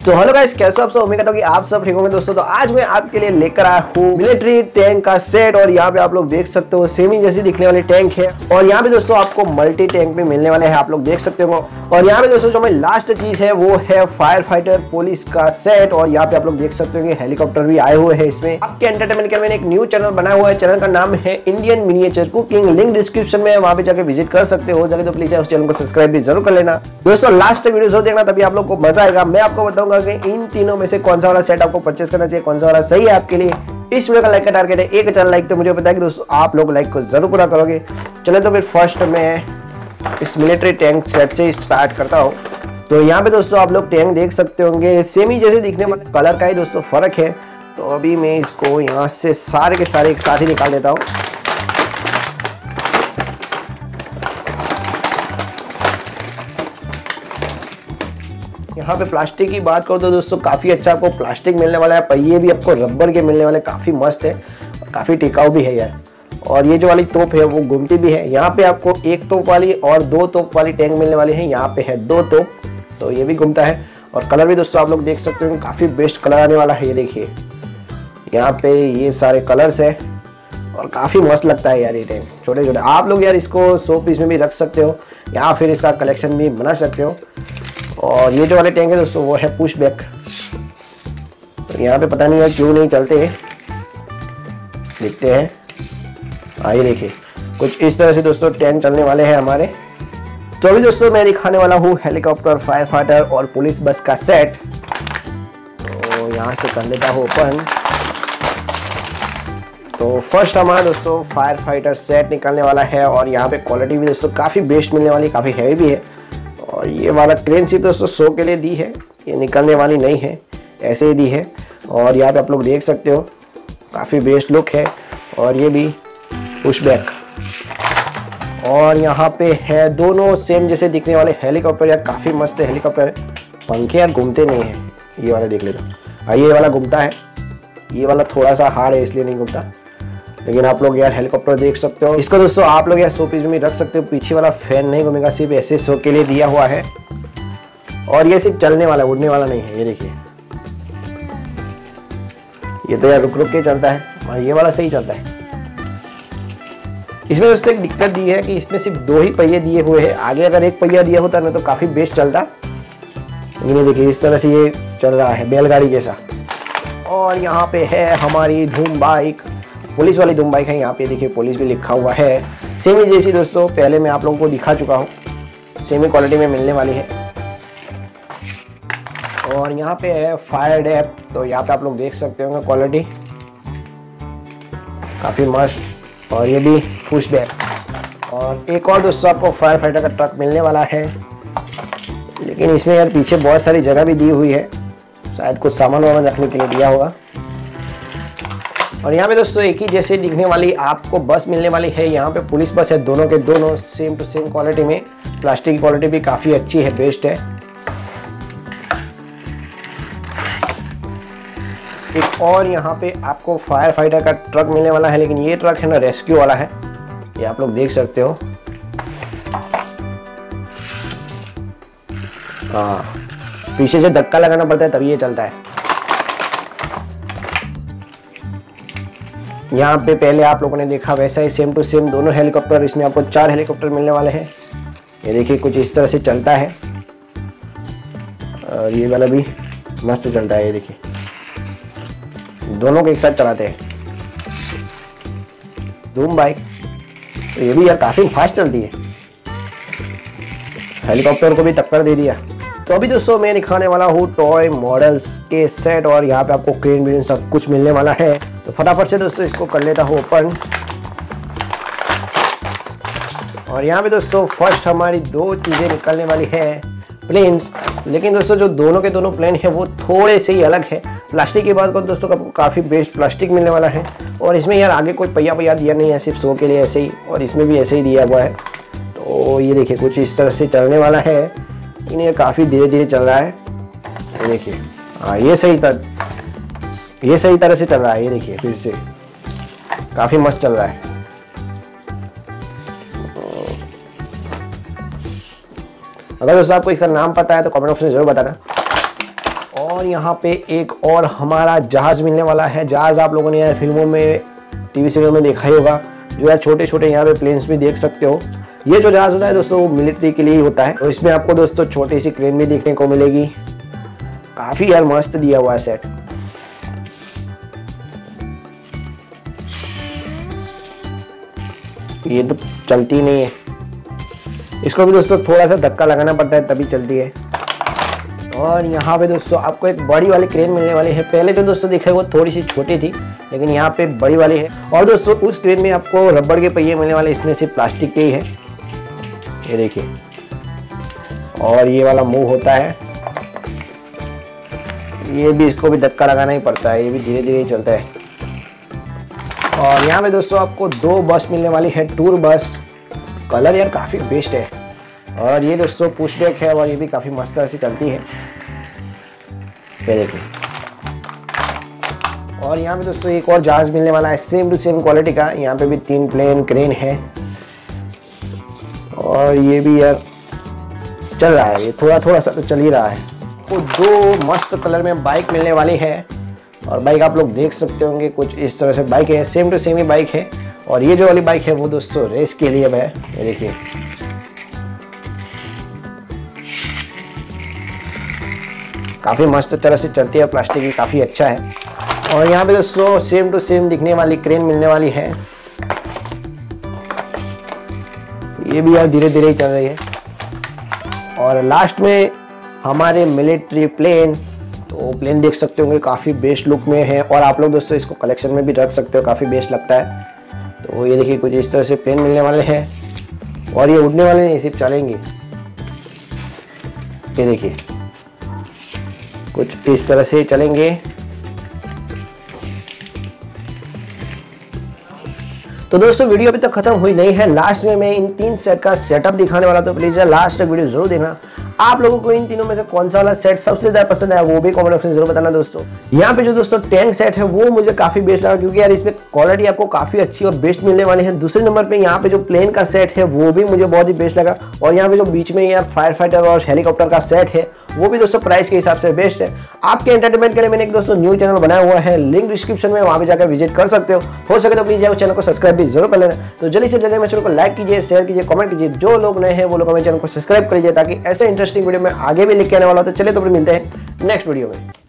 तो hello guys कैसे आप सब? उम्मीद करता हूँ कि आप सब ठीक होंगे दोस्तों। तो आज मैं आपके लिए लेकर आया हूँ मिलिट्री टैंक का सेट और यहाँ पे आप लोग देख सकते हो सेमी जैसी दिखने वाली टैंक है। और यहाँ पे दोस्तों आपको मल्टी टैंक भी मिलने वाले हैं, आप लोग देख सकते हो और यहाँ पे दोस्तों जो मेरी लास्ट चीज़ है, वो है फायर फाइटर पुलिस का सेट और यहाँ पे आप लोग देख सकते हो कि हेलीकॉप्टर भी आए हुए हैं इसमें। आपके एंटरटेनमेंट के मैंने एक न्यू चैनल बनाया हुआ है चैनल का नाम है Indian miniature cooking link description में वहाँ पे जाकर विज़िट कर सकते हो। जाके तो प्लीज़ उस चैनल को सब्सक्राइब भी ज़रूर कर लेना। दोस्तों लास्ट वीडियो ज़रूर देखना, तभी आप लोग को मज़ा आएगा। मैं आपको बताऊँगा कि इन तीनों में से कौन सा वाला सेट आपको परचेस करना चाहिए, कौन सा वाला सही है आपके लिए? इस वीडियो का लाइक का टारगेट है, एक हज़ार लाइक तो मुझे है कि दोस्तों, आप लोग लाइक को ज़रूर पूरा करोगे। चले तो फिर फ़र्स्ट में इस मिलिट्री टैंक सेट से स्टार्ट करता हूँ। तो यहाँ पे दोस्तों, आप लोग टैंक देख सकते होंगे सेम ही जैसे दिखने में कलर का ही दोस्तों फ़र्क है। तो अभी मैं इसको यहाँ से सारे के सारे एक साथ ही निकाल देता हूँ। यहाँ पे प्लास्टिक की बात करो तो दोस्तों काफ़ी अच्छा आपको प्लास्टिक मिलने वाला है पहिए भी आपको रबर के मिलने वाले काफ़ी मस्त है, काफ़ी टिकाऊ भी है यार। और ये जो वाली तोप है, वो घूमती भी है। यहाँ पे आपको एक तोप वाली और दो तोप वाली टैंक मिलने वाली है, यहाँ पे है दो तोप तो ये भी घूमता है। और कलर भी दोस्तों आप लोग देख सकते हो, काफ़ी बेस्ट कलर आने वाला है ये देखिए। यहाँ पे ये सारे कलर्स है, और काफ़ी मस्त लगता है यार ये टैंक छोटे छोटे आप लोग यार इसको सो पीस में भी रख सकते हो, या फिर इसका कलेक्शन भी बना सकते हो। और ये जो वाले टैंक है दोस्तों, वो है पुश बैक तो यहाँ पे पता नहीं है क्यों नहीं चलते। देखते हैं। आइए देखिए। कुछ इस तरह से दोस्तों टैंक चलने वाले हैं हमारे। तो अभी दोस्तों मैं दिखाने वाला हूँ हेलीकॉप्टर फायर फाइटर और पुलिस बस का सेट तो यहाँ से कर लेता हूँ ओपन तो फ़र्स्ट हमारा दोस्तों फायर फाइटर सेट निकलने वाला है और यहाँ पे क्वालिटी भी दोस्तों काफ़ी बेस्ट मिलने वाली, काफ़ी हैवी भी है। और ये वाला क्रेन सीट दोस्तों शो के लिए दी है। ये निकलने वाली नहीं है, ऐसे ही दी है। और यहाँ पे आप लोग देख सकते हो, काफ़ी बेस्ट लुक है। और ये भी पुश बैक और यहाँ पे है दोनों सेम जैसे दिखने वाले हेलीकॉप्टर यार काफ़ी मस्त है हेलीकॉप्टर पंखे यार घूमते नहीं हैं। ये वाला देख लेता ये वाला घूमता है। ये वाला थोड़ा सा हार्ड है, इसलिए नहीं घूमता। लेकिन आप लोग यार हेलीकॉप्टर देख सकते हो। इसको दोस्तों आप लोग यार सो पीस में रख सकते हो। पीछे वाला फ़ैन नहीं घूमेगा सिर्फ़ ऐसे शो के लिए दिया हुआ है। और ये सिर्फ़ चलने वाला, उड़ने वाला नहीं है, ये देखिए। ये तो यार रुक रुक के चलता है, और ये वाला सही चलता है। इसमें दोस्तों एक दिक्कत दी है कि इसमें सिर्फ़ दो ही पहिए दिए हुए हैं। आगे अगर एक पहिया दिया होता ना तो काफ़ी बेस्ट चलता। लेकिन देखिए, इस तरह से ये चल रहा है, बैलगाड़ी जैसा। और यहाँ पे है हमारी धूम बाइक। पुलिस वाली धूम बाइक है यहाँ पे देखिए पुलिस भी लिखा हुआ है। सेमी जैसी दोस्तों, पहले मैं आप लोगों को दिखा चुका हूँ। सेमी क्वालिटी में मिलने वाली है। और यहाँ पे है फायर डैप तो यहाँ पे आप लोग देख सकते होंगे क्वालिटी काफ़ी मस्त, और ये भी पुश बैक और एक और दोस्तों, आपको फायर फाइटर का ट्रक मिलने वाला है। लेकिन इसमें यार पीछे बहुत सारी जगह भी दी हुई है। शायद कुछ सामान वामान रखने के लिए दिया होगा। और यहाँ पे दोस्तों एक ही जैसे दिखने वाली आपको बस मिलने वाली है। यहाँ पे पुलिस बस है दोनों के दोनों सेम टू सेम क्वालिटी में। प्लास्टिक की क्वालिटी भी काफ़ी अच्छी है बेस्ट है। एक और यहाँ पे आपको फायर फाइटर का ट्रक मिलने वाला है, लेकिन ये ट्रक है ना रेस्क्यू वाला है। ये आप लोग देख सकते हो। हाँ। पीछे से धक्का लगाना पड़ता है, तभी ये चलता है। यहाँ पे पहले आप लोगों ने देखा वैसा ही सेम टू सेम दोनों हेलीकॉप्टर इसमें आपको चार हेलीकॉप्टर मिलने वाले हैं। ये देखिए कुछ इस तरह से चलता है। और ये वाला भी मस्त चलता है, ये देखिए। दोनों को एक साथ चलाते हैं। धूम बाइक तो ये भी यार काफ़ी फास्ट चलती है। हेलीकॉप्टर को भी टक्कर दे दिया। तो अभी दोस्तों, मैं दिखाने वाला हूँ टॉय मॉडल्स के सेट और यहाँ पे आपको क्रेन व्रेन सब कुछ मिलने वाला है। तो फटाफट से दोस्तों इसको कर लेता हूँ ओपन। और यहाँ पे दोस्तों फ़र्स्ट हमारी दो चीज़ें निकलने वाली है प्लेन्स लेकिन दोस्तों जो दोनों के दोनों प्लेन है, वो थोड़े से ही अलग है। प्लास्टिक की बात करो दोस्तों का काफ़ी बेस्ट प्लास्टिक मिलने वाला है। और इसमें यार आगे कोई पहिया पहिया दिया नहीं है, सिर्फ़ सो के लिए ऐसे ही, और इसमें भी ऐसे ही दिया हुआ है। तो ये देखिए, कुछ इस तरह से चलने वाला है। लेकिन ये काफ़ी धीरे धीरे चल रहा है। देखिए। हाँ ये सही तर ये सही तरह से चल रहा है, ये देखिए, फिर से। काफ़ी मस्त चल रहा है। अगर दोस्तों आपको इसका नाम पता है तो कमेंट ऑप्शन में ज़रूर बताना। और यहाँ पे एक और हमारा जहाज़ मिलने वाला है। जहाज़ आप लोगों ने यार फ़िल्मों में, टीवी सीरियल में देखा ही होगा। जो यार छोटे छोटे यहाँ पे प्लेन्स भी देख सकते हो। ये जो जहाज़ होता है दोस्तों, वो मिलिट्री के लिए ही होता है। तो इसमें आपको दोस्तों छोटी सी क्रेन भी देखने को मिलेगी। काफ़ी यार मस्त दिया हुआ है सेट ये तो चलती नहीं है। इसको भी दोस्तों थोड़ा सा धक्का लगाना पड़ता है, तभी चलती है। और यहाँ पे दोस्तों आपको एक बड़ी वाली क्रेन मिलने वाली है। पहले तो दोस्तों देखा, वो थोड़ी सी छोटी थी, लेकिन यहाँ पे बड़ी वाली है। और दोस्तों उस क्रेन में आपको रबड़ के पहिए मिलने वाले, इसमें से प्लास्टिक के ही है। ये देखिए। और ये वाला मुँह होता है। ये भी इसको भी धक्का लगाना ही पड़ता है, ये भी धीरे धीरे चलता है। और यहाँ पे दोस्तों आपको दो बस मिलने वाली है, टूर बस। कलर यार काफ़ी बेस्ट है। और ये दोस्तों पुश बैक है और ये भी काफ़ी मस्त तरह से चलती है। ये देखिए। और यहाँ पे दोस्तों एक और जहाज़ मिलने वाला है सेम टू सेम क्वालिटी का। यहाँ पे भी तीन प्लेन क्रेन है। और ये भी यार चल रहा है, ये थोड़ा थोड़ा सा तो चल ही रहा है। तो दो मस्त कलर में बाइक मिलने वाली है। और बाइक आप लोग देख सकते होंगे, कुछ इस तरह से बाइक है सेम टू सेम ही बाइक है। और ये जो वाली बाइक है वो दोस्तों रेस के लिए है। ये देखिए। काफ़ी मस्त तरह से चलती है प्लास्टिक की काफ़ी अच्छा है। और यहाँ पे दोस्तों सेम टू सेम दिखने वाली क्रेन मिलने वाली है। ये भी यार धीरे धीरे ही चल रही है। और लास्ट में हमारे मिलिट्री प्लेन तो प्लेन देख सकते होंगे, काफ़ी बेस्ट लुक में है। और आप लोग दोस्तों इसको कलेक्शन में भी रख सकते हो, काफ़ी बेस्ट लगता है। तो ये देखिए, कुछ इस तरह से प्लेन मिलने वाले हैं। और ये उड़ने वाले नहीं, सिर्फ़ चलेंगे। ये देखिए, कुछ इस तरह से चलेंगे। तो दोस्तों, वीडियो अभी तक खत्म हुई नहीं है। लास्ट में मैं इन तीन सेट का सेटअप दिखाने वाला तो प्लीज़ लास्ट तक वीडियो ज़रूर देखना। आप लोगों को इन तीनों में से कौन सा वाला सेट सबसे ज़्यादा पसंद आया, वो भी कमेंट ऑप्शन ज़रूर बताना दोस्तों। यहाँ पे जो दोस्तों टैंक सेट है, वो मुझे काफ़ी बेस्ट लगा क्योंकि यार इसमें क्वालिटी आपको काफ़ी अच्छी और बेस्ट मिलने वाली है। दूसरे नंबर पे यहाँ पे जो प्लेन का सेट है, वो भी मुझे बहुत ही बेस्ट लगा। और यहाँ पे जो बीच में यार फायर फाइटर और हेलीकॉप्टर का सेट है, वो भी दोस्तों प्राइस के हिसाब से बेस्ट है। आपके एंटरटेनमेंट के लिए मैंने एक दोस्तों न्यू चैनल बनाया हुआ है लिंक डिस्क्रिप्शन में, वहाँ पे जाकर विज़िट कर सकते हो। हो सके तो प्लीज़ चैनल को सब्सक्राइब भी ज़रूर कर लेना। तो जल्दी से जल्दी मेरे चैनल को लाइक कीजिए शेयर कीजिए कमेंट कीजिए, जो लोग नए हैं, वो लोग हमारे चैनल को सब्सक्राइब करिए ताकि ऐसे इंटरेस्टिंग वीडियो में आगे भी लेके आने वाला तो चले तो फिर मिलते हैं नेक्स्ट वीडियो में।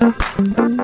Thank